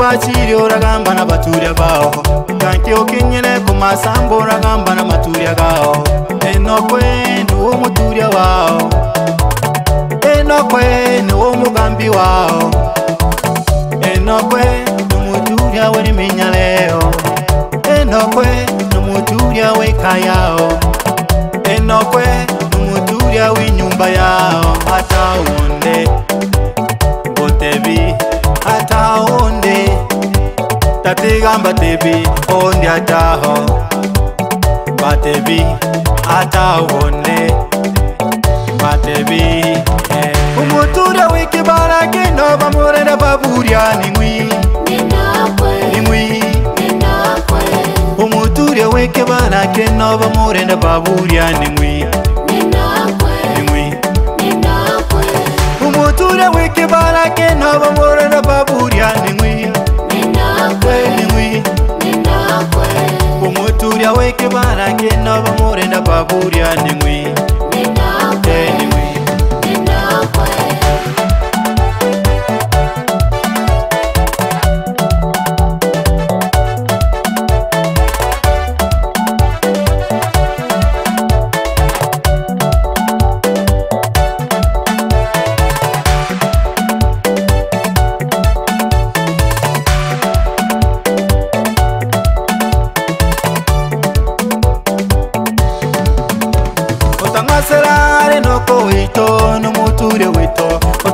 vachiryo rakamba navaturya vavo kakeokenyene kumasambo rakamba namaturya kavo enokwenu womuturya wavo enokwenu womukambi wavo enokwenu muturya werimhenya leyo enokwenu muturya weka yavo enokwenu muturya wenyumba yavo ataonde ngotevi ata tikamba tebi ondi oh, ataho batebi ataone batebi eh. umuture wikibaraki nova murenda pavurya nimwi umuture wikibarake nova murenda pavurya nimwi umuture wikibarake nova mur ndaweke marake navamorenda paburya nemwe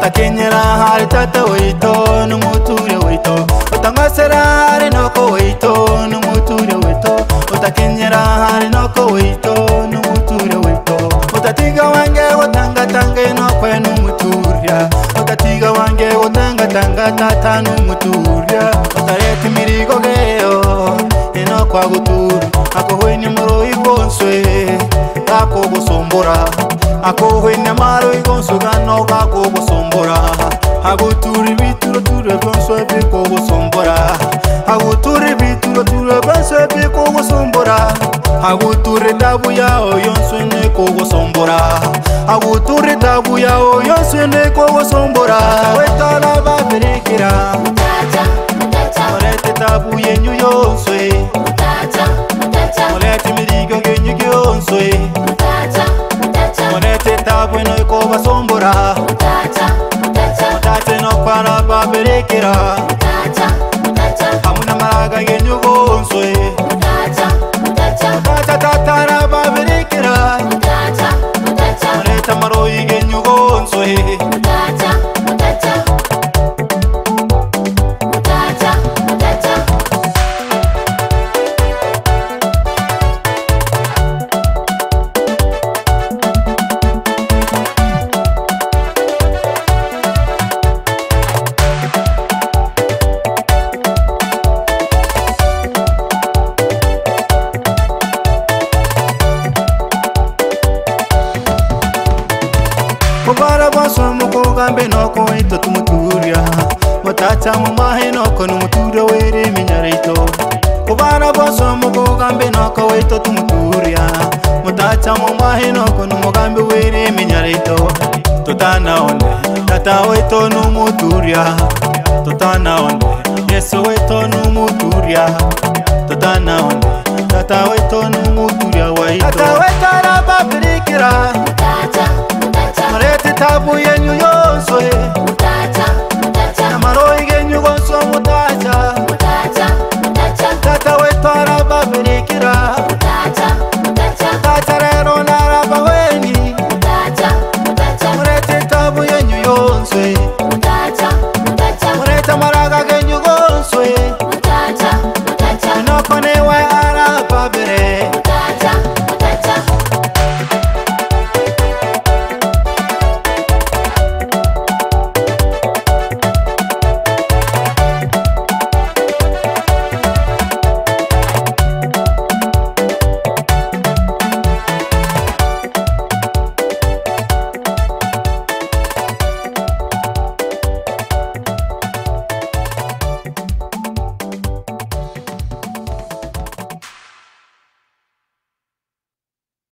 akenyera hari tata weito n'umuture weito utamasera hari noko weito n'umuture weito utakenyera hari noko weito n'umuture weito utatiga wange watangatange nokwe n'umuturya utatiga wange watangatanga tata n'umuturya utareta imirigo geyo enokwa guturi akohwe ni muroyi bonswe akogusombora akohwe nemaro ikonsogana okakokosombora akuturi vituro ture vonswe vikokosombora akuturi vituro ture vonswe vikokosombora akuturi tabu yao yonswe nekokosombora akuturi tabu yao yonswe nekokosombora wetala vaverekera kwasombora mutatse nokwara kwaberekera hamuna maraga genyu gonzwe mugambe noko ito tumuturia motata mumahe noko numuture were minyareito kubana boso mugugambe noko ito tumuturia motata mumahe noko numugambe were minyareito totana onde tata weto numuturia totana onde yeso weto numuturia totana onde tata weto numuturia waito tata weto rababirikira ngati tabu yenyu yozwe